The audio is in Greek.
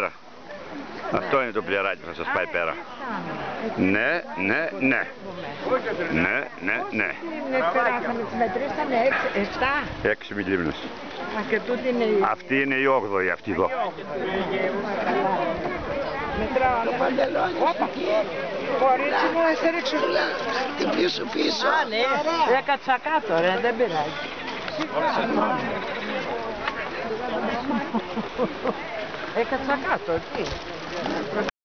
πέρα. Αυτό είναι το πληράκι που θα σας πάει πέρα. Ναι, ναι, ναι. Ναι, ναι, ναι. Είναι πέρα, θα με τις μετρήσανε 6, 7. 6 μιλίμνες. Α, και τούτη είναι η... Αυτή είναι η 8η αυτή εδώ. Μετράω, αλλά... Όπα, κορίτσι μου, θα σε ρίξω. Την πίσω πίσω. Α, ναι, έκατσα κάτω, ρε, δεν πειράζει. Έκατσα κάτω, τι.